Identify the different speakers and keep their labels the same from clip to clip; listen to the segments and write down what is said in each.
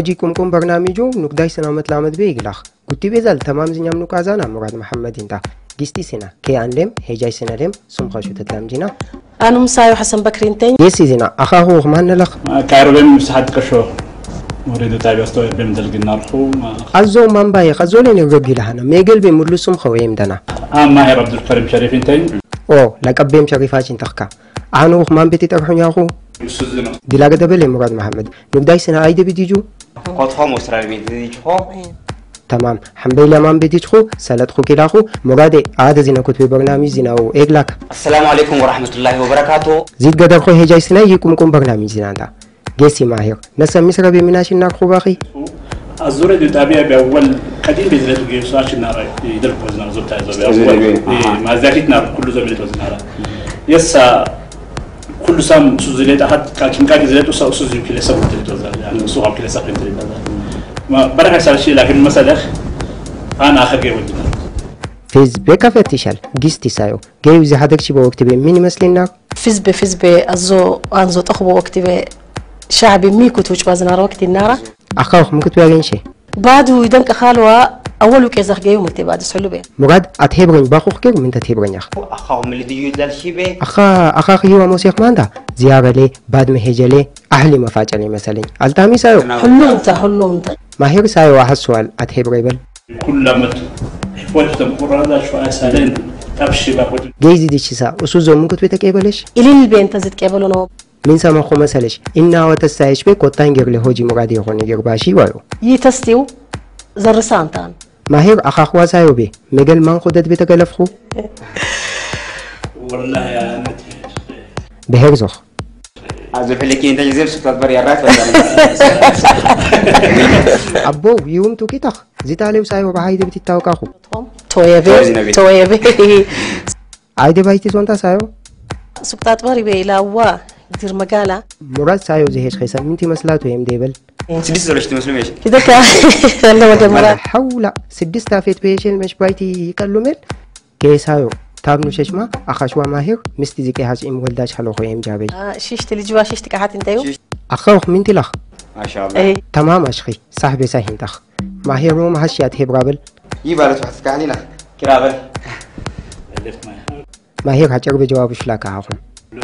Speaker 1: حوجي كم كم برنامجو نقداي سنة متلامد بيقلخ قلت بيزال تمام زنيام نقازانا مراد محمد انت قستي سنة كي انلم هجاي سنة لم سمخة شو تتلامجينا
Speaker 2: أنا مسايو حسن بكري انتين.
Speaker 1: يسي زنا أخاه غمان لخ.
Speaker 3: كاروبين مسحات كشو. وريدو تابي استوي بمدل قنارخو
Speaker 1: أزو من باي خزولين الرقي لهنا ميقل بمرلو سمخة ويمدنا
Speaker 3: آم ماهر عبد الكريم شريف انتين.
Speaker 1: أو لقبيم شريفاش انتخكا. أنا غمان بيتي ترحون محمد نقداي سنة ايدي بديجو
Speaker 4: قطهم وسرال بيت خو
Speaker 1: تمام مان بديجخو سلط خو مراد عاد زينا كتب برنامج زينا أو اغلاك
Speaker 4: السلام عليكم ورحمة الله وبركاته
Speaker 1: زيد قدر خو هجاي سنة يكم كم برنامج زينا دا جيسي ماهر نسا مصر بمناش الناقو باخي
Speaker 3: الزورة دي تابع بأول قديم بزلت جيساش النار يدرك وزنا زوب تاع زوب أول ما زاكت نار كل زوب وزنا يسا كل سام سوزيلت أحد كم كان زلت وسا سوزي كل سام تلتوزا يعني سوها كل سام تلتوزا ما برا حسال شيء لكن مثلا أنا آخر جيب وجدنا
Speaker 1: فيز بيكا فتشال جيستي سايو. جايو زي هدك شي بوقت بين مين مسلنا
Speaker 2: فزبي فزبي أزو أنزو تخبو وقتي شعبي ميكو توش بازنار وقت النار
Speaker 1: أخاوخ ممكن تواجين شي.
Speaker 2: بعد يدنك خالوا أول كيزخ جايو مكتي بعد سحلو بيه
Speaker 1: مراد أتهبرين باخوخ كير من تتهبرين يخ
Speaker 4: أخاهم اللي ديو دال شيبه
Speaker 1: أخا أخا خيوا موسيق ماندا زيارة لي بعد مهجة لي أهلي مفاجأة مثلا التامي سايو
Speaker 2: حلو انت حلو انت
Speaker 1: ماهر سايو واحد سؤال أتهبري بل
Speaker 3: كل ما حفوت تنقر هذا شو أسالين تبشي بقول
Speaker 1: جايزي دي شيسا أسوزو ممكن تتكيبلش
Speaker 2: إلي البين تزيد كيبلو نو
Speaker 1: من سما خو مسلش. إنا وتسايش بي كوتان جير لهوجي مرادي يخوني جير باشي وايو
Speaker 2: يتستيو زرسان تان.
Speaker 1: ماهر أخا خوا سايو بي مجل من خدت بتكلفخو
Speaker 3: والله يا
Speaker 1: بهر زخ
Speaker 4: أزو فلكي انت جزيل سكتات بريارات
Speaker 1: أبو يوم تو كيتخ زيت عليه سايو بهايدي بتتاوكاخو
Speaker 2: تويبي تويبي
Speaker 1: عايدي بايتي زونتا سايو.
Speaker 2: سبتات باري بي لا وا دير مقالة
Speaker 1: مراد سايو زهيش خيسا منتي مسلاتو يم ديبل.
Speaker 4: سديس
Speaker 2: كده كا الله ما
Speaker 1: ولا
Speaker 2: مرات
Speaker 1: حول. سدستا فيت بيشل مش بايتي يقلو مل كيسايو تابنو ششما أخاشوا ماهر مستي زيكي هاج إم ولداش حلو خو يم جابي
Speaker 2: شيش تلجوا شيش تكحات انتيو
Speaker 1: أخاوخ منتي لخ
Speaker 4: ما شاء الله.
Speaker 2: إيه.
Speaker 1: تمام أشخي. صاحبي ساهين تخ. ماهر روم هشيات هبرابل
Speaker 4: يبالت واحد كهلينا كرابل.
Speaker 3: ما
Speaker 1: ماهر هجر بجواب شلاك عاهم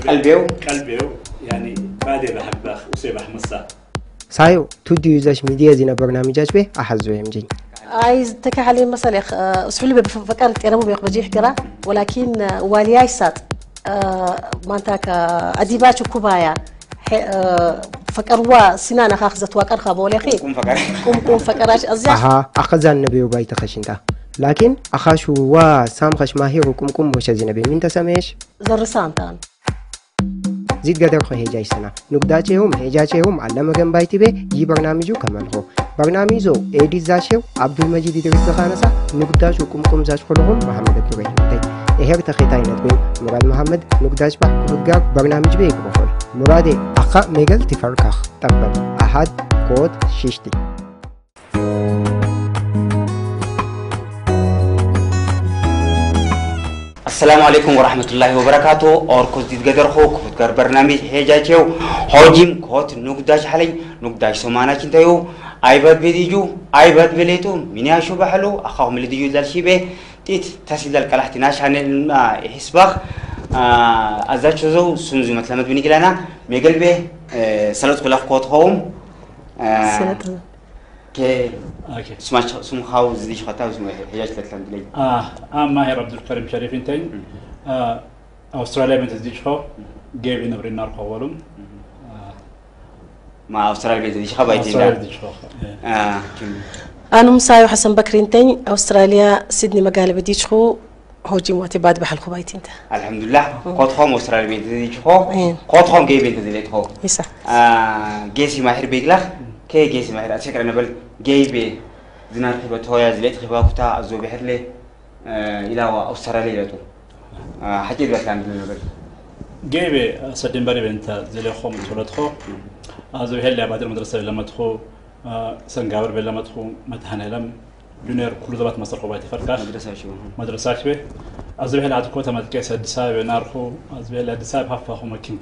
Speaker 4: قلبيو
Speaker 3: قلبي يعني بادي بحب وسيب أحمد
Speaker 1: سايو تودي يوزاش ميديا زينا برنامجاش به أحزو يمجي
Speaker 2: عايز تكا علي مثلا يخ اسحلي بفكر تيرمو بيخ بجيح كرا ولكن آه، والياي سات آه، ما انتاك اديباتو كوبايا آه، فكروا سنان اخ زت واقر خابولي خي
Speaker 4: كم فكر
Speaker 2: قوم قوم فكراش ازياش
Speaker 1: أها أخزان نبي وبايت خشنتا لكن أخاشو وا سام خش ماهر وكم كم وش زينبي من تسميش
Speaker 2: زرسان تان
Speaker 1: زيد قدر خو هجاي سنة نقداتهم هجاتهم علم جن بايتي به يي برنامجو كمال خو برنامجو ايدي زاشيو عبد المجيد درس خانسا نقداش وكم كم زاش خلهم محمد الدري متي إهر تخيتاي نتبين مراد محمد نقداش بح نقدر
Speaker 4: السلام عليكم ورحمة الله وبركاته. أوركوز ديد قدر خو كفت برنامج هيجاتيو حوجيم كوت نقداش حلي نقداش سمانا كنتيو أيباد بيديجو أيباد بليتو. من ياشو بحلو أخاهم اللي ديجو دال شيبه. تيت تسيد الكلاحتناش عن الحسباخ أزاج زو سنزو مثلا بني كلانا ميقل به سلط خلاف كوت هوم
Speaker 2: سنة
Speaker 4: كي
Speaker 3: أوكي.
Speaker 4: سماش سمخاو زديش خطاو سمخ هيجات لتلان دلي
Speaker 3: آه آه ماهر عبد الكريم شريف انتين. آه أستراليا بنت زديش خو جيب نبري
Speaker 4: أستراليا لا.
Speaker 3: زديش خو
Speaker 4: آه
Speaker 2: أنا مسايو حسن بكري انتين. أستراليا سيدني مقالة بديش خو هوجي مواتي بعد بحل خبايتي انت.
Speaker 4: الحمد لله قوت خام أستراليا بيت زديش خو
Speaker 2: إيه.
Speaker 4: قوت خام بيت زديش خو.
Speaker 2: يسا
Speaker 4: آه جيسي ماهر بيقلخ. كي جيسي ماهر؟ أتشكر أنا بل جيبي زنار خبت هويا زليت خبا كتا أزو بحر لي آه إلى أستراليا لتو آه حكيت بس عن بل
Speaker 3: جيب سدين بري بنت زلي خو متولد خو. أزو هلا بعد المدرسة لما تخو سنجابر بلا تخو متهنا لم جونيور كل ذبات مصر خو بايتي فرقاش
Speaker 4: مدرسة شو؟
Speaker 3: مدرسة شوي أزو هلا عاد كوتا مدكيس الدساب نارخو أزو هلا الدساب هفا خو مكين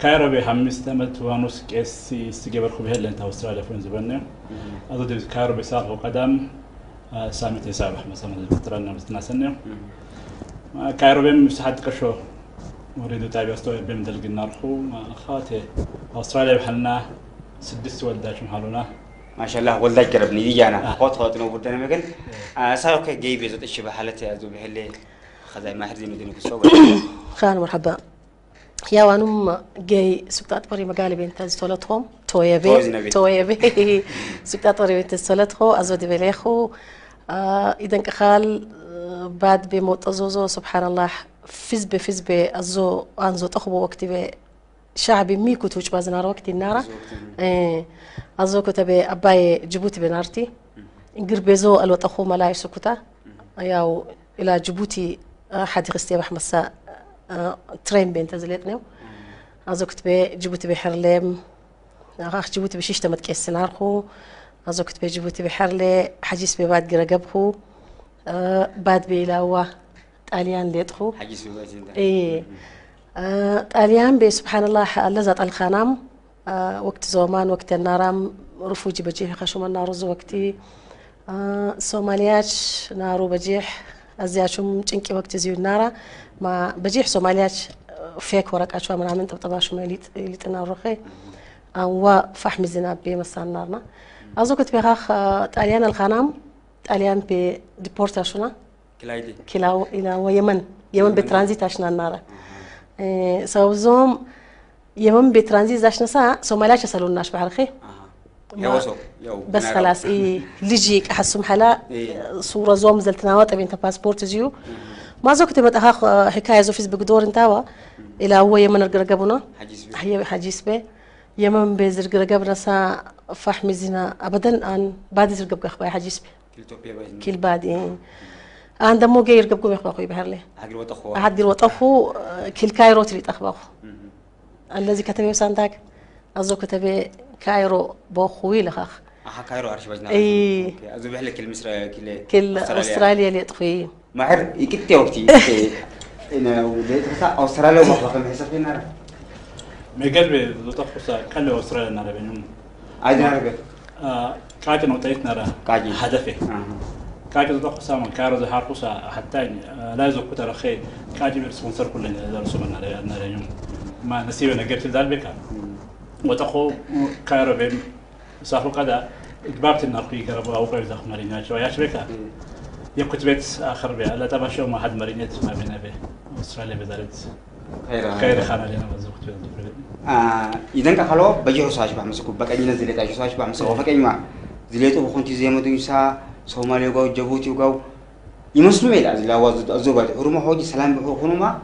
Speaker 3: كايرو بي حمس تمت وانوس كيس استجبر خبه اللي انت استراليا فين زبنا هذا دي كايروبي صار قدم سامي تسابح مثلا الفترة اللي كايرو بي مش حد قشو وريد تابع استوى بيم دلق النارخو ما خاته استراليا بحنا
Speaker 4: سدس ولداش محلونا ما شاء الله ولداش قربني دي أنا قوت قوت نو بدنا مكن صار كي جيبي زت الشبه حالته ازو بهلي خذا ما حد يمدني في الصوب
Speaker 2: خان مرحبا يا وانم جاي سبتات بري مقالي بنت زولتهم تويا بي
Speaker 4: توزنا بي.
Speaker 2: تويا بي. سبتات بري بنت زولتهم أزود بليخو آه إذا كخال آه، بعد بموت أزوزو سبحان الله فيز بي فيز بي أزو أنزو تخبو وقت بي شعبي ميكو توش بازنار وقت النارة إيه أزو كتبي أباي جيبوتي بنارتي قربيزو الوطخو ملاي سكوتا. ياو إلى جيبوتي أحد غستي محمد ترين بين تزليتنيو أزو كتبي جيبوتي بحرلم أخ جيبوتي بشيش تمت كيس سنارخو أزو كتبي جيبوتي بحرلي حجيس بباد قرقبخو بعد بيلاوا طاليان ليتخو
Speaker 4: سوى زين
Speaker 2: إيه طاليان بي سبحان الله لزت الخنام وقت زومان وقت النارام رفوجي بجيح خشوم النار وقتي سومالياش نارو بجيح أزياشم چنكي وقت زيو النارا ما بجيح سومالياش آه، فيك ورق أشوا من عمين طبطباش ما يليت يليت النار رخي أو فحم الزناب بي مسان نارنا. أزو كنت بخاخ آه، طاليان الخنام طاليان بي ديبورتاشونا
Speaker 4: كلايدي
Speaker 2: كلا إلى ويمن يمن. بترانزيت عشنا النار سوزوم يمن بترانزيت عشنا سا سومالياش يسألوناش بعرخي
Speaker 4: يا وصو يو
Speaker 2: بس خلاص إيه لجيك أحسهم حلا
Speaker 4: إيه.
Speaker 2: صورة زوم زلتنا أنت باسبورت زيو. ما زوجتي متأخخ حكاية زو فيس بقدور أنتوا إلى هو يمن
Speaker 4: سوى
Speaker 2: هي حجيس به يمن بيزر قرقبنا سا فحم زنا أبدا أن بعد زر قرقب أخبار حجيس به كل بعد إيه. أنا دمو جاي يرقبكم يا أخوي بحر لي.
Speaker 4: حق الوقت أخوة.
Speaker 2: أحد وطخو كل كايرو تري تخبخ الذي كتبه سانتاك أزو كتبه كايرو بوخوي لخخ
Speaker 4: أها كايرو عرش بجنا
Speaker 2: إيه.
Speaker 4: أزو بحلك المصر كل
Speaker 2: كل أستراليا. اللي تخوي
Speaker 4: ما عر يكتي وقتي إن وديت خسا أستراليا وما من حساب فينا
Speaker 3: ميقلبي زوتخوسا كله أستراليا نارا بينهم
Speaker 4: عايز نعرف
Speaker 3: كاجن وطيت نارا
Speaker 4: كاجي.
Speaker 3: هدفه كاجي زوتخوسا من كارو زهار خوسا حتى لا يزو كتر خي كاجي بسبونسر كل درسوا من نارا نارا يوم ما نسيبنا قلت ذلك وتخو كايرو بين سافو قدا إجبابت النار في قرب أو قرب زخ مارينا شو ياش يكتب بيت آخر بها لا تبع شو ما حد مارينيت ما بينا به أستراليا بدارت خير. خانة لنا مزوجت بيت
Speaker 4: إذا كخلو بجي حساش بحمد سكوب بقى جينا زليت عشان حساش بحمد سكوب فكأني ما. زليتو بخونتي زي ما تنسى سومالي وقاو جيبوتي وقاو يمسلو ميلا زلا واز الزوبات هرما حوجي سلام بخونو ما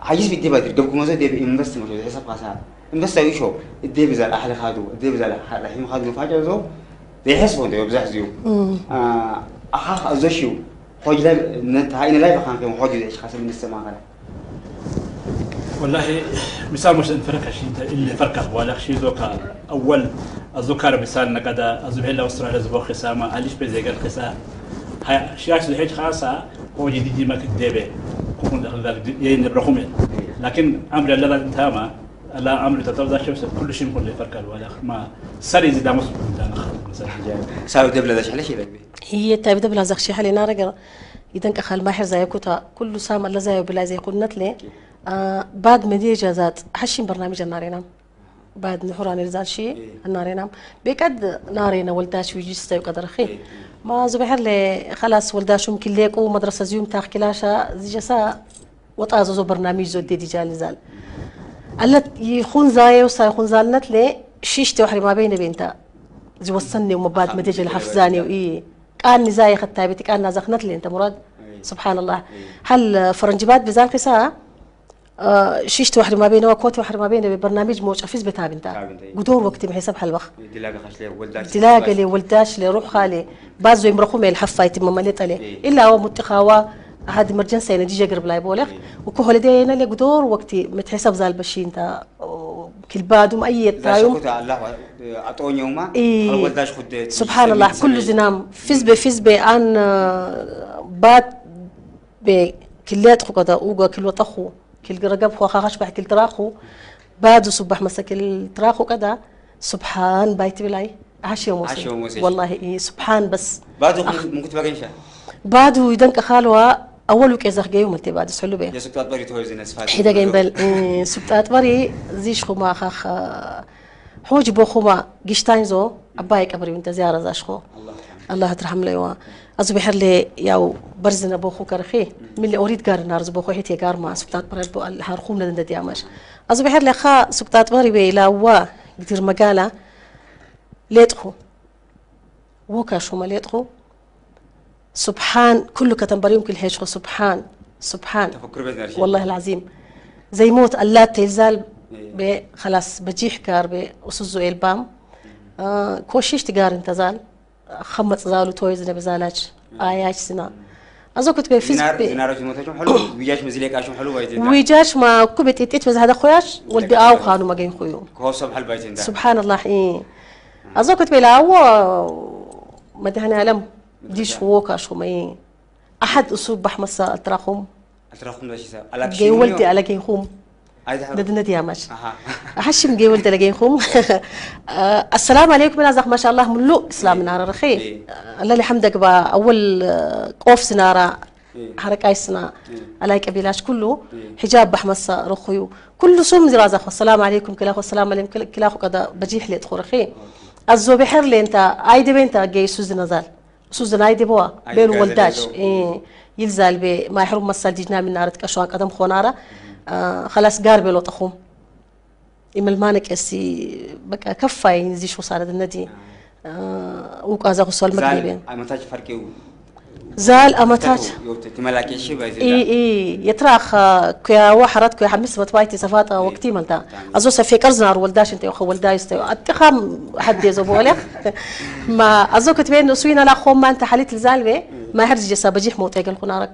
Speaker 4: حاجز بدي بدر قبل كم زود دي انفست مش حساب قاسا. إنفست اي شو. دي بزال أحلى خادو. دي بزال رحيم خادو فاجا زو. دي حسبوا دي بزح زيو ازشيو حوجي لا نتهاي لا بخان كم حوجي إيش خاصه من السماء غير
Speaker 3: والله مثال مش انفرك شيء اللي فركه ولا شيء ذوك أول الذكر مثال نقدا ازبه لا أستراليا زبو خسامة عليش هاي شاش الحج خاصه دي ما كدبه كون دخل ذلك ين برقم لكن أمر الله لا أمر تتوزع شمس كل شيء كل فركه ولا ما سري زي دامس مثلا
Speaker 4: ساوي دبله ذا شحال شي لك
Speaker 2: هي تابي دبلا زخشي حالي نارا قرا إذا كخال ماحر زي كوتا كل سام الله زي بلا زي قلنت لي آه بعد مدي إجازات حشين برنامج النارينام. بعد نحوراني رزال شي النارينام. بيقد نارينا ولداش ويجي ستايو قدر خي ما زبحر لي خلاص ولداش ممكن ليكو مدرسة زيوم تاخ كلاشا زي جسا وطازو زو برنامج زو دي ديجال زال قالت يخون زاي وسا يخون زالنت لي شيشتي وحري ما بين بينتا. زي وصلني وما بعد ما تيجي الحفزاني وإيه. كأن زاي خدتها بيتي كان نازخنت لي أنت مراد. سبحان الله. هل فرنجبات بذلك ساعة آه شيشت واحد ما بينه وكوت واحد ما بينه ببرنامج موج افيز بتاب انت
Speaker 4: تابنتا.
Speaker 2: قدور وقت بحساب حلبخ
Speaker 4: دلاقة خش لي ولداش
Speaker 2: لي روح خالي. بازو يمرخو ميل حفا يتم مليت عليه.
Speaker 4: إيه.
Speaker 2: إلا هو متخاوا هاد مرجنسي نجي قرب لاي بولك وكو هوليدينا لي قدور وقتي متحسب زال بشي أنت كل بادم اي تايوم
Speaker 4: الله
Speaker 2: إيه. سبحان الله كل زنام. فيز بي فيز بي ان آه، بات خو كذا أوغا كل وطخو كل قرقب خو خاخش بح كل تراخو بعد صبح مسك التراخو كذا سبحان بايت بلاي عاش يوم. والله إيه سبحان بس.
Speaker 4: بعد ممكن تبقى إنشاء
Speaker 2: بعد يدنك خالوا أول وكيزخ جاي ومتي بعد سحلو بيه
Speaker 4: يا سكتات بري توي زين اسفات
Speaker 2: حدا جاي بل إيه، سبتات بري زيش خما خخ حوج بو خما جيشتاين زو أباي كبري وانت زيارة زاشخو
Speaker 4: الله
Speaker 2: الله ترحم لي أزو بحر لي ياو برزنا بوخو كرخي. من اللي أريد قار نار زبوخو حيتي قار ما سبتات بري بو الهارخوم لدن ديامش أزو بحر لي خا سبتات بري بي لا وا قدر مقالة. ليتخو وكا شو ما ليتخو سبحان كله كتن بريم كل هيشخو سبحان سبحان. والله العظيم. زي موت اللات تيزال ب خلاص بجيح كار ب أسوزو إلبام آه كوشيش تقار انتزال خمت زالو تويز نبزالاش آياش سنا أزو كنت بفيز
Speaker 4: وياش مزيلك عشان حلو؟ بايتين
Speaker 2: ويجاش ما كبت يتيت بس هذا خوياش؟ ولدي آو خانو ما جاين خويو سبحان الله إيه. أزو كنت بلاو ما دهنا علم ديش ووكا شو ما إيه أحد أسوب بحمسة
Speaker 4: ده شيء على
Speaker 2: جاي ولدي على جاي خوم ندنا ديامش
Speaker 4: أها
Speaker 2: أحشم جي ولد لقين خوم آه، السلام عليكم نازق ما شاء الله ملو إسلام نار رخي الله الحمد با أول قوف سنارة
Speaker 4: إيه.
Speaker 2: حركة سنا على قبيلاش كله. حجاب بحمص رخيو كل سوم زرازة السلام عليكم كلا خو السلام عليكم كلا- كلا خو كذا بجيح لي تخور رخي الزو بحر لي انت ايدي بنت جاي سوز نزال سوز ايدي بوا
Speaker 4: أي
Speaker 2: بين ولداش. إيه يلزال بي ما يحرم مسال ديجنا من نارت كشوان قدم خونارة آه خلاص قار بلو تخوم. إمال مانك أسي بقى كفاي نزي شو صار النادي آه وكازا خصوصا المغربين
Speaker 4: زال امتاج فرقي
Speaker 2: زال أمتات
Speaker 4: تملاكي
Speaker 2: إي إي. يتراخ كيا وحرت كيا حمس بتوايتي سفات وقتي مالتا أزو سفي كرزنار ولداش انت يخو ولدايس تيو أتخام حد يزبولك ما أزو كتبين سوينا لا خوم ما أنت حاليت الزالبة ما هرج جسا بجيح موت يقل خنارك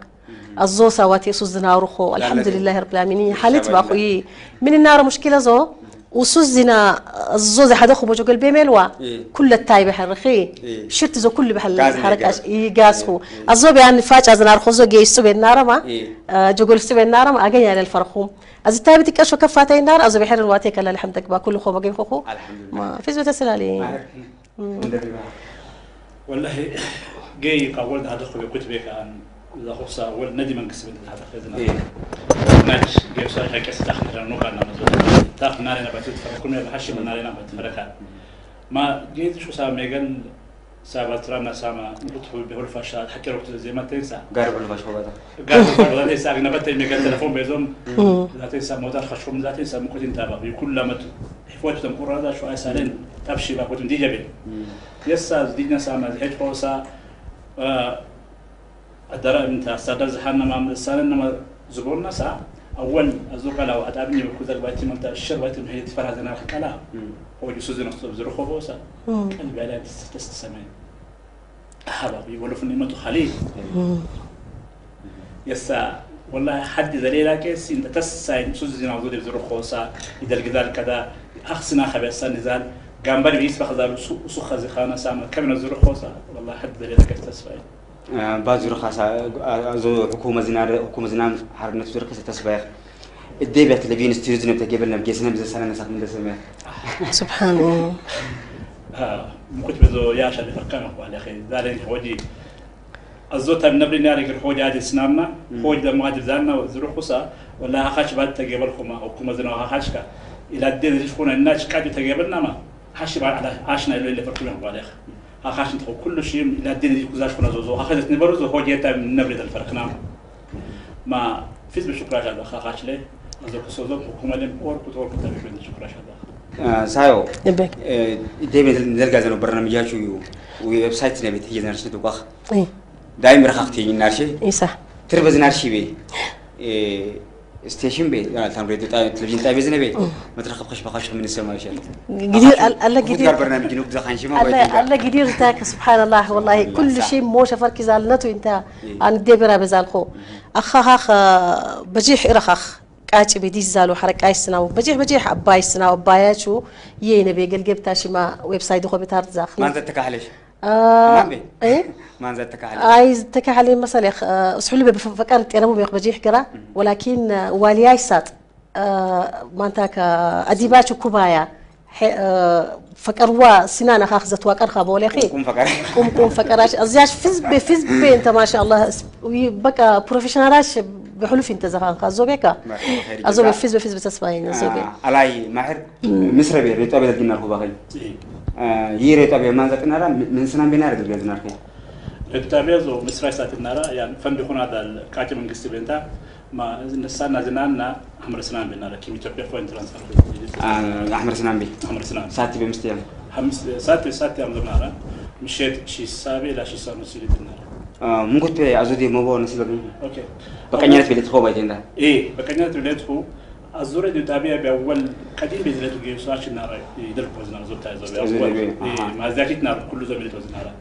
Speaker 2: الزو سواتي سوز نار خو الحمد. لله رب العالمين.
Speaker 4: شابه
Speaker 2: باخوي من النار مشكلة زو؟ وسوزنا الزوز حدا خو بجو قلبي ملوا
Speaker 4: إيه.
Speaker 2: كل التايب حرخي.
Speaker 4: إيه.
Speaker 2: شرت زو كل بحال
Speaker 4: غاز
Speaker 2: حركة
Speaker 4: غاز.
Speaker 2: إيه غاز خو الزو بيان فاج أزنار خو جي سو النار ما
Speaker 4: إيه.
Speaker 2: آه، جوجل سو النار ما أجي على الفرخوم از التايب تكشو كفاتي النار أزو بحر الواتي كلا الحمد لله كل خو بقي خو ما في زوت سلالي
Speaker 3: والله جاي قاولت هذا خو كنت بك عن إذا خصا أول ندي من قسم هذا خزنا
Speaker 4: إيه.
Speaker 3: ناج جاي سؤال هيك استخدم لأنه كان تاخ نارنا بتفرق كل ما بحشي من نارنا بتفرق ما جيت شو سام ميجان سابت رانا ساما نطفو بهول فاشات حكي وقت زي ما تنسى.
Speaker 4: قارب الباش هو هذا.
Speaker 3: قال فرضا تنسى أجنبت ميجان تلفون بيزوم لا تنسى موتار خشوم لا تنسى ممكن تابع بكل لما حفوت تمكر هذا شو أسالين. تبشي بقول دي جبل يسا زدينا ساما هيج فوسا أدرى أنت استدر زحنا ما مسالنا ما زبوننا سا أول أزوق لو أتابني بكذا بيتي من الشر بيتي من هي تفرح زنا الكلام هو يسوز نصب زرو خبوسا قلبي على تست سمين. حبابي ولو في نعمة خليل. يسا والله حد ذليلا كيس انت تسا يسوز زنا وزود زرو خوسا إذا الجدال كذا أخسنا خبيسا نزال. جنبري بيس بخذ سخ زخانة سامة. كم نزرو خوسا والله حد ذليلا كيس تسفاي
Speaker 4: بازو خاصة زو حكومة زنار حكومة زنام حرنا تزور كسر تسبيح الدبي تلفين استيوز نبت جبلنا بجسنا بزي سنة نسخ من دسمة
Speaker 2: سبحان الله.
Speaker 3: ها ممكن بزو ياشا اللي فكرنا يا أخي. ذلك وجي الزوت من نبري ناري كر حوج عادي سنامنا حوج ده مهاجر زالنا وزرو خصا ولا هخاش بعد تجيبل خما أو كم زنا هخاش كا إلى الدين اللي شكونا الناس كادو تجيبلنا ما. هاشي بعد على عاشنا اللي اللي فرقنا بالغ هخاش انت كل شيء إلى الدين اللي كوزاش كنا زوزو. هخاش نبرزو حوج يتا من نبري الفرقنا ما فيز بشكر هذا هخاش ليه أزو كسوزو حكومة لهم أور كتور كتر بين شكر هذا
Speaker 4: سايو
Speaker 2: يبك
Speaker 4: دبي نلقى زنو برنامجات ويو ويب سايت نبي تيجي نرسل دوباخ دايم رخاختي نارشي
Speaker 2: إيه صح
Speaker 4: تربز نارشي بي ستيشن بي يعني تام راديو تلفزيون تلفزيون بي ما ترخب خش بخش من السماء شيء
Speaker 2: جدير الله جدير
Speaker 4: برنامج نوك دخان شي ما
Speaker 2: الله الله جدير تاك سبحان الله والله كل. شيء موش فرك زالنته انت. عن الدبرة بزالخو أخا هاخ بجيح إرخخ قاچ بدي زالو حركة سناو بجيح بجيح أباي سناو أباياتشو يي نبي قل جبت شما ويب سايت خو بتار
Speaker 4: ما انت تكحلش
Speaker 2: آه
Speaker 4: ما بي.
Speaker 2: إيه؟
Speaker 4: ما انت تكحلش
Speaker 2: عايز تكحلي مثلا اسحلي بفكر أنا مو بيخ بجيح كرا ولكن آه، والياي سات. مانتا كأديبات كوبايا. آه، فكروا سنانا خاخزت وكر خابول خي
Speaker 4: قم فكر.
Speaker 2: قم قم فكراش. أزياش فيز بفيز أنت ما شاء الله. بكا بروفيشنالاش بحلف انت زخان خازو بكا أزو بفيز بفيز بتسباين. آه، أزو بي.
Speaker 4: علي ماهر. مصر بي ريتو بي دينار خو بغي آه، يي ريتو بي مانزا تنارا من سنان بينا ريتو
Speaker 3: بي دينار خو. ريتو بي أبدا مصر ساتنارا يعني فن بيكون هذا الكاتب من قصة بنتا. ነሳና ዝናና አምር ስናን ቤና ለኪም ኢትዮጵያ ፎይን ትራንስፈር
Speaker 4: አሕመር ስናን ቤ
Speaker 3: አምር ስናን
Speaker 4: ሳቲ በምስት ያም
Speaker 3: ሳት ሳት ያም ዘናራ ምሸት ሺሳቤ ላሺሳ ነው ሲል ናራ
Speaker 4: ሙንኩት አዙዲ ሞቦ ነስለብ
Speaker 3: ኦኬ
Speaker 4: በቀኛነት ቤት ሆ ባይቴንዳ
Speaker 3: ايه بكنيات ولادكو الزورة دي تابعة بأول قديم بزلتو جيو سواش نارا يدرك وزنا زوتا زوبي
Speaker 4: زوبي،
Speaker 3: أول
Speaker 4: آه.
Speaker 3: إيه ما زاكيت نار كل زميلة وزنا نارا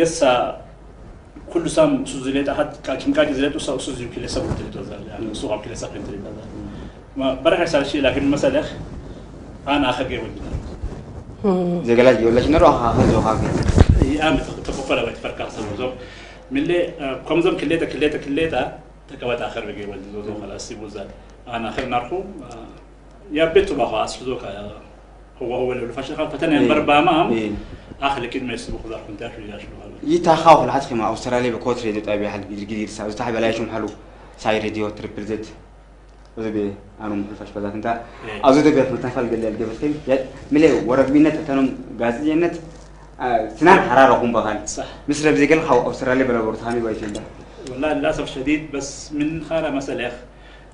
Speaker 3: يسا كل سام سوزيلات أحد كم كاتي زيلات وسا سوزيو كلا سبب تري تزال يعني سوق كلا سبب تري تزال ما برا حسال شيء لكن مسألة أنا أخذ جيب وجهه
Speaker 4: زغلا يقول لك نروح هذا هذا
Speaker 3: يا تفكر وقت فرق سبب من اللي آه، كم زم كليتا كليتا كليتا تكوات آخر بجيب وجهه خلاص سيبو زال أنا آخر نرحو آه، يا بيتو بخاص فزوكا هو هو اللي فشل فتنا بربا
Speaker 4: مام
Speaker 3: آخر لكن ما يسبق خضار كنت أشوف يا شو
Speaker 4: يتا خاف الحد خما أستراليا بكوت ريدت أبي حد بيجي جديد ساعة تحب عليه شو حلو ساي ريديو تريبرزت وذا بي أنا مخلفش بدات أنت.
Speaker 3: إيه.
Speaker 4: أزود بي في متنفل قال الجبل خيم ملي ورق بينت أتانم غاز جنت. آه، سنان حرارة هم بغان.
Speaker 3: صح.
Speaker 4: مثل بزي قال خاو أستراليا بلا برتاني بايش ده.
Speaker 3: والله للأسف شديد بس من خارة مسألة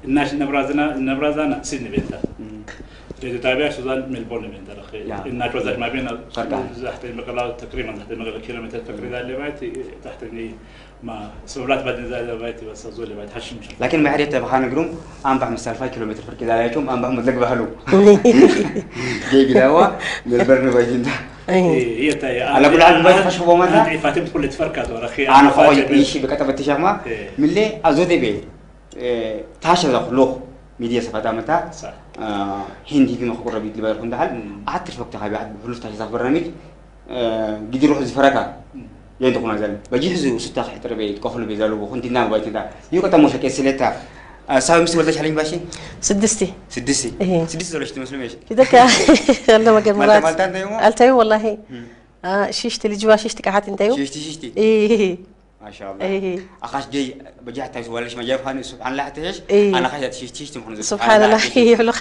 Speaker 3: إناش نبرازنا نبرازنا سن بيتها تتابعش ظل من
Speaker 4: درخي
Speaker 3: نعم. انك ما بين تحت المقلاة تقريبا تحت المقلاة كيلومتر تقريبا اللي بعتي تحت ما سبرات بعد نزال بعتي بس زول بعد حشم لكن
Speaker 4: ما عرفت أنا قروم أم بح مسافه كيلومتر في إذا لكم أم بح مطلق بحلو. جي
Speaker 3: قلاوه للبرن باجين إيه، هي تاي
Speaker 4: على كل حال ما تفش هو
Speaker 3: مره فاتم كل تفركات ورخي أنا
Speaker 4: خوي بيشي
Speaker 3: بكتبه
Speaker 4: تشغما إيه. ملي
Speaker 3: ازودي
Speaker 4: بيه تاشر لوخ. ميديا سفادة متى آه هندي
Speaker 3: كنا
Speaker 4: خبر ربيت لبير كندا حال عطر ترفق تهابي بعد بحلو تاجي صار برنامج جدي روح زفرك يعني تكون زال بجي هذا وستة حتى ربي كحلو بيزالو بخون تنا بايت دا يو كتا مش كيسلتا سامي مسلم ولا حلين باشي
Speaker 2: سدستي
Speaker 4: سدستي
Speaker 2: سدستي
Speaker 4: ولا شتي مسلم إيش
Speaker 2: كذا كا الله ما
Speaker 4: قد
Speaker 2: مرات مالتان والله آه شيشتي اللي جوا شيشتي قعدت انت
Speaker 4: شيشتي شيشتي
Speaker 2: إيه
Speaker 4: ما
Speaker 2: شاء
Speaker 4: الله إيه. أخاش جي بجحت هاي ما جاب سبحان الله تيش
Speaker 2: إيه.
Speaker 4: أنا خشت شيش تيش تمحن
Speaker 2: سبحان الله هي حلو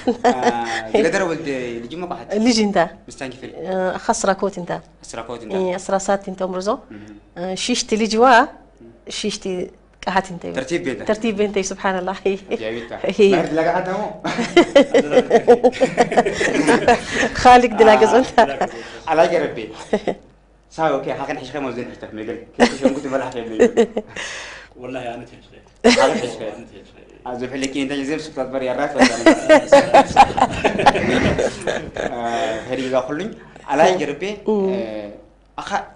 Speaker 4: قدر ولد آه، لجي ما
Speaker 2: بحت لجي
Speaker 4: أنت. مستانك
Speaker 2: في أخس آه،
Speaker 4: راكوت أنت.
Speaker 2: أسراكوت أنت. إيه أسراسات أنت أمرزو آه، شيش تلي جوا شيش أنت.
Speaker 4: ترتيب بيتا
Speaker 2: ترتيب بيتا سبحان الله.
Speaker 4: هي جايبتا
Speaker 2: إيه.
Speaker 4: لا قعدت هو
Speaker 2: خالق دلاجز أنت.
Speaker 4: على جربي ساوي أوكي حقن حشخي موزين حشتك ميقل كيف شو كنت بلح في
Speaker 3: والله أنا تهجري
Speaker 4: على حشخي
Speaker 3: أنا تهجري
Speaker 4: ازو حلكي أنت جزير سبتات بري الراس هري ذا خلين على جربي أخا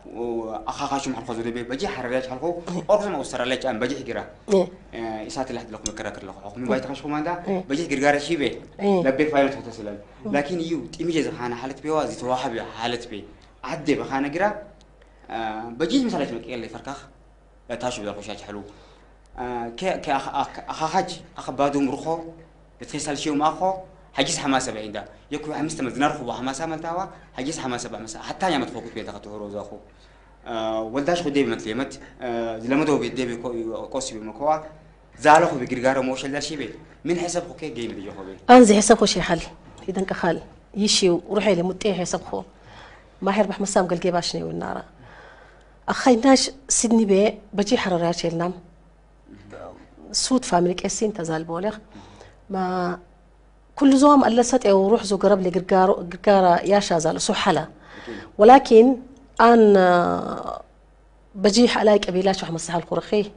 Speaker 4: أخا خاشم حلقة زودي بي بجي حراريش حلقة أرزم أستراليش أم بجي حجرا
Speaker 2: إيه.
Speaker 4: إسات اللي حد لكم كراكر لكم حكم بايت خشكم هذا؟
Speaker 2: إيه.
Speaker 4: بجي جرجار شيء بي
Speaker 2: إيه.
Speaker 4: لبي فايل تتصل لكن يو تيمي جز خانة حالة بي وازي تواحد بي حالة بي. عدي بخانة جرا بجي مثلا شو اللي فركخ لا تاشو بلا خوشات حلو ك ك أخ أخ أخ حج أخ بادو مرخو بتخيسال شيء معخو حجيس حماسة بعيدا يكو حمس تمزنار خو حماسة ملتاوا حجيس حماسة بعمسا حتى يا متفوق بيتا خطو زاخو ولداش خو ديبي متليمت زلمدو بي ديبي قوسي بمكوا زالو خو بجرجار موشل دار شي بي. من حسب خو كي جيم دي خو بي؟
Speaker 2: أنزي حساب خو شي حل. اذا كخال يشي وروحي لي مطيع حساب خو. ما هيربح مسام قال كيفاش ني والنار أخي ناش سيدني بي بجي حرارات يلنام سود فاميلي كيسين تزال بولغ. ما كل زوم ألا ستي وروح زو قرب لي قرقار قرقارة يا شازال سحلة ولكن أن آه، بجي على قبيلات وحمد سحال خرخي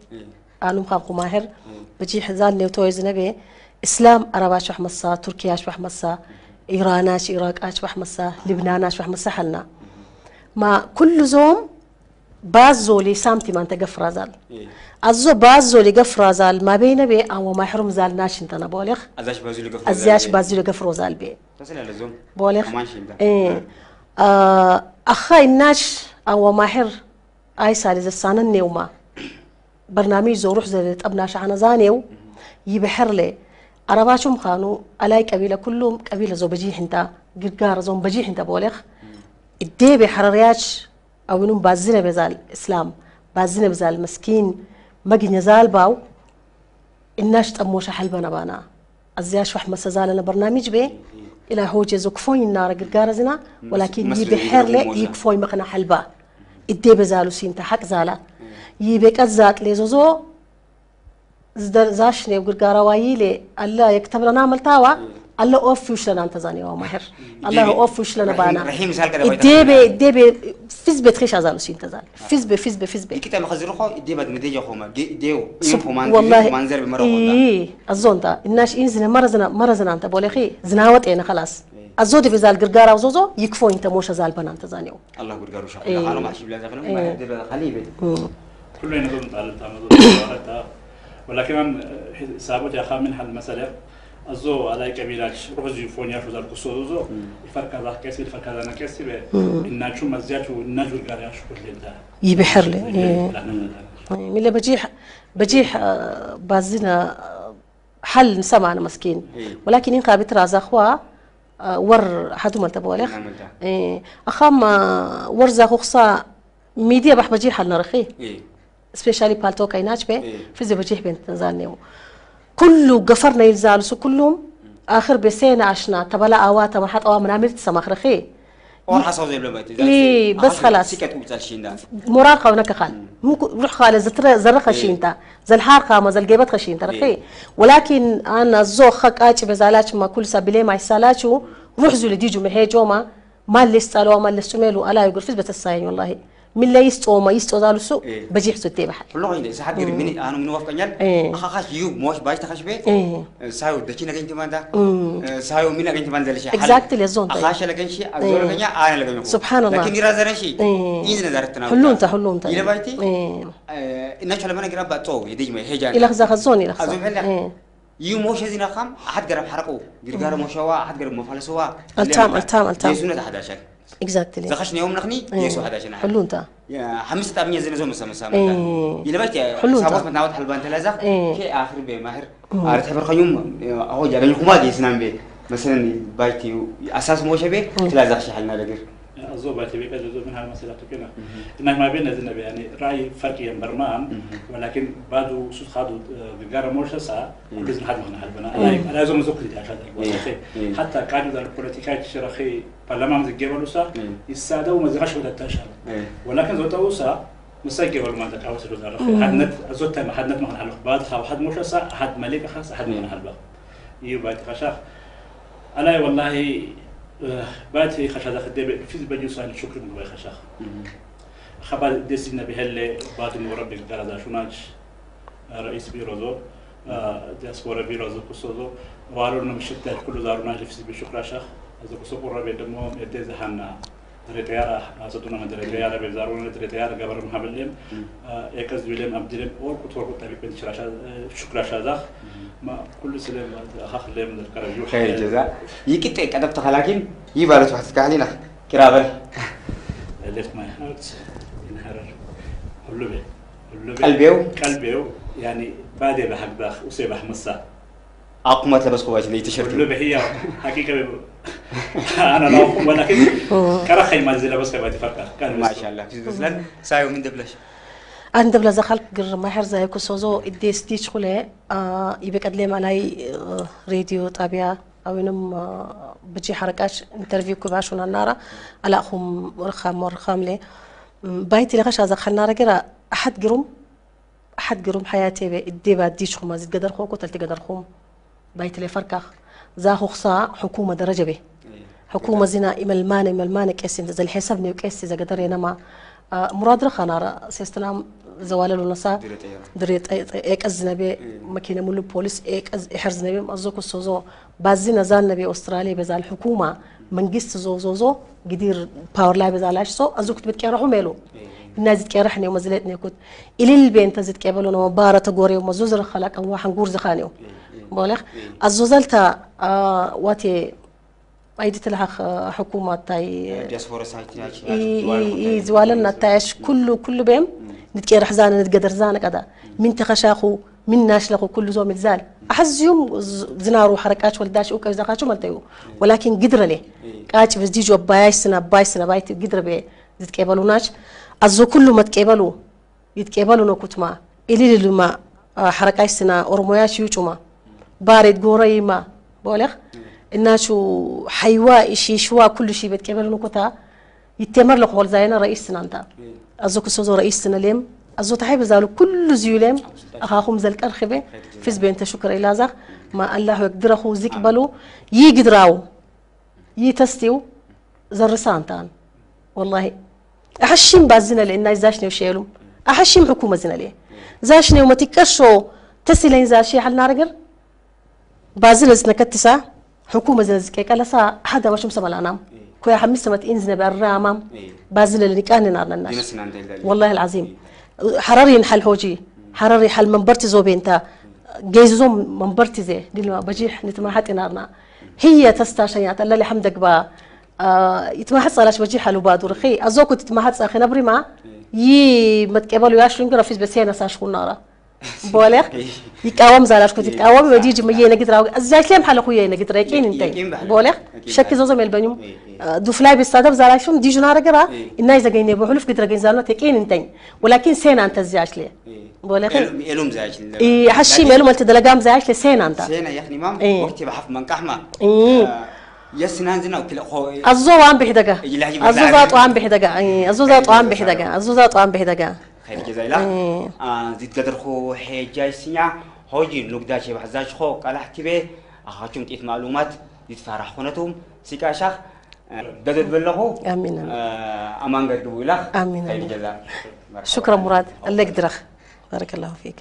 Speaker 2: أنا مخاف ماهر بجي حزان نيوتوي زنبي إسلام أرباش وحمصة تركياش وحمصة إيراناش إراقاش وحمصة لبناناش وحمصة حلنا. ما كل زوم بازو لي سامتي ما انت قفرا زال. أزو بازو لي قفرا زال. ما بين بي أو ما يحرم زال ناش انت بولغ.
Speaker 4: أزاش بازو اللي قفل
Speaker 2: أزياش بازو لي قفرو زال بي.
Speaker 4: ده
Speaker 2: إيه. آه أخا الناش أو ماهر أي سالي زسانا النيوما برنامج زو روح زي أبنا شعنا زانيو. يبحر لي. عرباتهم خانوا ألاي قبيلة كلهم قبيلة زو بجيح انت قرقار زو بجيح انت بولخ الديبي حررياتش أو إنهم بازينة بزال إسلام بازينة بزال مسكين مجي نزال باو. الناس تأموش حلبنا بانا أزياش وح مسزال برنامج بي. إلى هوجة زو كفوي النار قرقار زنا ولكن
Speaker 4: مسلم
Speaker 2: يبحر لي يكفوي مقنا حلبا الديبي زالو سينتا حق زالا. يبي كزات لزوزو زدر زاشني وقرقارا وايلي الله يكتب لنا عملتاوا الله اوف وش لنا انت زاني وماهر الله اوف وش لنا بانا
Speaker 4: رحيم سهل كده.
Speaker 2: الديبي الديبي فيز بتخيش ازالو سين تزال فيز بي فيز بي فيز بي
Speaker 4: كتاب خزر خو دي بد مديجة خو ما دي- ديو
Speaker 2: والله
Speaker 4: منظر بمرة
Speaker 2: إيه الزون دا الناش إن زنا مرة زنا مرة زنا انت بولي خي زناوت أنا خلاص الزود في زال قرقارا وزوزو يكفو انت موش زال بنا انت زانيو
Speaker 4: الله قرقارو شاف
Speaker 2: إيه.
Speaker 4: حالو ما شبلا زخنو
Speaker 2: إيه.
Speaker 4: ما دي خليبه
Speaker 3: كله ينظم على التعامل ولكن أنا حسابات يا خامن حل المسألة أزو على قبيلة روح زي فونيا شو ذلك سوزو الفرق هذا كسب الفرق هذا أنا كسب إن شو مزيات والنجو القاري شو كل ده
Speaker 2: يبحر لي إيه. من اللي بجيح بجيح آه، بازنا آه، حل سمعنا مسكين.
Speaker 4: إيه.
Speaker 2: ولكن إن قابت راز أخوا آه، ور حدو ملتا بولخ. إيه. أخام ور زاخو خصا ميديا بح بجيح حل نرخي. سبيشالي بالتو كايناش
Speaker 4: إيه.
Speaker 2: فيزي بجيح بنت تنزانيو كله قفرنا يلزالسو كلهم. آخر بسينا عشنا. تبلا آواتا ما حد أوا منامل تسمخ رخي
Speaker 4: اور حصو زي بلا بيت
Speaker 2: ليه؟ بس خلاص.
Speaker 4: سكت وصل شين ده
Speaker 2: مراد قونك خال. ممكن روح خال زتر زر خشينتا. زل حار قام زل جيبت خشينتا رخي
Speaker 4: إيه.
Speaker 2: ولكن أنا زو خك آتش بزالاتش ما كل سبيلي ما يسالاتشو. روح زول ديجو مهيجوما ما. اللي استالوا ما اللي استملوا ألا يقول فيز بتساين والله. من لا يستو ما يستو سو
Speaker 4: إيه.
Speaker 2: بجيح سوتي بحال
Speaker 4: كله عندي ساعات قريب مني أنا من وقت كنيل
Speaker 2: إيه.
Speaker 4: اخاش يوب موش باش تخش بي
Speaker 2: إيه.
Speaker 4: سايو دكينا كنت ماندا سايو مينا كنت ماندا لشي؟
Speaker 2: Exactly, الزون طيب.
Speaker 4: أخاش لكن شي ازور كنيا أنا لكن
Speaker 2: سبحان الله.
Speaker 4: لكن يرازر شي
Speaker 2: إيه.
Speaker 4: إذن نظرتنا
Speaker 2: حلو انت حلو انت
Speaker 4: إلى بايتي
Speaker 2: إيه.
Speaker 4: الناس لما نقرا باتو يدي ما هيجان
Speaker 2: إلى خزا
Speaker 4: أزوم هلا.
Speaker 2: خزا
Speaker 4: يو موش هذين خام أحد قرب حرقوا قرقار موشوا أحد قرب مفلسوا.
Speaker 2: التام- التام- التام.
Speaker 4: يسونا 11
Speaker 2: اكزاكتلي
Speaker 4: زخشني يوم نخني يسو 11
Speaker 2: حلو انت
Speaker 4: يا حمست أبني زين زوم مسام مسام
Speaker 2: إيه.
Speaker 4: إلى بيت
Speaker 2: حلو
Speaker 4: سابوس
Speaker 2: ده.
Speaker 4: متناول حلبان تلازق
Speaker 2: إيه.
Speaker 4: كي آخر بماهر أعرف حبر خيوم أهو جالين خما دي سنام بي مثلا بايتي أساس موشة بي تلازق شي حلنا لقير
Speaker 3: أزو باتي بيك جزء من هالمسألة كنا إنك ما بين الزنا يعني رأي فرق برمان ولكن بعده سود خادو بقارة مرشة سا بزن حد مخنا حلبنا أنا أنا زوم زوكري عشان
Speaker 4: إيه.
Speaker 3: حتى كانوا ذا البوليتيكات شرخي برلمان زجيبلو سا يساعدوا ومزغش ولا
Speaker 4: إيه.
Speaker 3: ولكن زوتو سا مسجل ولا ما تكاوس الوزارة حد نت زوت ما حد نت حلق. بعد خا حد مرشة سا حد ملك خاص حد مخنا حلبا يبقى خشاخ أنا والله باتي خشاخ خدي في بجي سؤال شكر من خشاخ. خبر دسنا بهل بعد مربي قرada شوناج رئيس بيروزو دياسبورا بيروزو كسوزو وارون مشت كل دارنا في بشكر شيخ از كسو قرب دمو يتزحنا دريتيارا أصدقنا من دريتيارا بزارون دريتيارا قبر محبلهم إكز ويلم أبدلم أول كتور كتابي بنت شراشا شكر شازاخ. ما كل سلام أخاخ اللي من الكرجو
Speaker 4: خير جزاء. يكت كتبت خلاكين يبالت واحد كعلينا كرابل
Speaker 3: left my heart in Harar قلبي. قلبي.
Speaker 4: قلبيو؟
Speaker 3: قلبيو. يعني بادي بحق داخ وسيبح مسا.
Speaker 4: أقمت لبس قواش اللي
Speaker 3: أنا لا أقوم ولكن كرخي ما زي بس كباتي فرقة كان
Speaker 4: ما شاء الله. في زلزال سايو من دبلش
Speaker 2: عند بلا زخل قر ما حر زي كسوزو إدي ستيش خله آه يبقى علي آه راديو طابعة أو إنهم آه بجي حركاش انترفيو كباشون النارة على أخهم رخام ورخام لي. م، بايتي لغش هذا خلنا رجرا أحد قرم أحد قرم حياتي بي. إدي بعد ديش خما زيد قدر خوك وتلتي قدر خوم. بايتي لي خصا حكومة درجة به حكومة زنا إما المانة إما المانة كيسين. زي الحساب نيو كيسي زي قدر ينما. آه مراد رخانا سيستنام زوال النسا
Speaker 4: دريتيارا.
Speaker 2: دريت أيك الزنبي ماكينة مولو بوليس أيك أز إحرز نبي مازوكو سوزو. بازينا زال نبي أستراليا بزال الحكومة من قست زو زو زو. قدير باور لاي بزالاش سو. ازوك تبت كيرحو ميلو. الناس كيرحني وما زلتني كنت. إلى البين تزيد كيبلو نما. بارة تقوري وما زوزر خلاك أو حنقور زخانيو. بولخ الزوزلتا واتي ايدي تلحق حكومة تاي اي زوالنا تاش كله كله بهم. نتكير حزانة نتقدر زانة كذا من تخشاخو من ناشلخو كل زوم الزال أحزيهم زنارو حركات ولداش أوكا زخاتشو مالتيو ولكن قدر ليه قاش بس ديجو بايش سنة بايش سنة بايت قدر بيه يتقبلوناش أزو كله ما تقبلوا يتقبلوا نكتما إلي لما حركات سنة أرموياش يوتما بارد قوري ما. بولخ الناشو حيوا إشي شوا كل شيء بتقبلوا نكتا يتمر لك هول زينا رئيس سنة أنت. أزو كسوزو رئيس سنة ليم. أزو تحيب زالو كل زيولم أخاهم زلك أرخبه. فيز بينت شكر إلى زخ. ما الله يقدر أخو زيك بلو. يقدراو. يتستيو. زرسان تان والله. أحشم بازنا لأن زاشني وشيلهم أحشم حكومة زنا ليه زاشني وما تكشو تسلين زاشي حل نارجر بازل زنا كتسا حكومة زنا زكي قال سا حدا واش مسمى الأنام كويا حمس سمت إنزنا بأرامام بازل اللي كان نارنا الناس والله العظيم. حراري نحل هوجي. حراري حل منبرتي زو بينتا جيزوم منبرتي زي. دي لما بجيح نتماحت نارنا هي تستاشيات. الله لحمدك با. آه يتماحت صلاش بجيح حلو بادو رخي أزوكو تتماحت صاخي نبري ما يي متقبلوا ياشلون كرا فيز بسينا ساشكون نارا بولخ يقاوم زالاش كنت يقاوم وديجي ميه نقدر أزاي كلام حلو خويا نقدر يقين أنت. بولخ شك زوزو ميل بنيم دو فلاي بيستادف زالاشون ديجو نارا قرا. إنا إذا جينا بحلف قدر جين زالنا تقين أنت. ولكن سين أنت زياش ليه بولخ
Speaker 4: إلهم زايش
Speaker 2: إيه حشي ميلو مالت دلقام زياش ليه سين أنت.
Speaker 4: سينا يا أخي مام
Speaker 2: إيه.
Speaker 4: وقتي بحف من كحمة.
Speaker 2: إيه.
Speaker 4: يسنان زنا وكل خو
Speaker 2: وان بحدقة.
Speaker 4: يلهي
Speaker 2: أزو ذات وان بحدقة. إيه أزو ذات وان بحدقة. أزو ذات وان بحدقة.
Speaker 4: خير جزايلا. زيد قدر خو حجاي سنيا هوجي نقدا شي بحزاج خو قال احتبه اخاچوم تيت معلومات يتفرح خونتهم سيكا شخ. قدر بلغو
Speaker 2: آمين.
Speaker 4: أمان قد بولا
Speaker 2: آمين.
Speaker 4: خير جزا.
Speaker 2: شكرا مراد الله يقدرك. بارك الله فيك.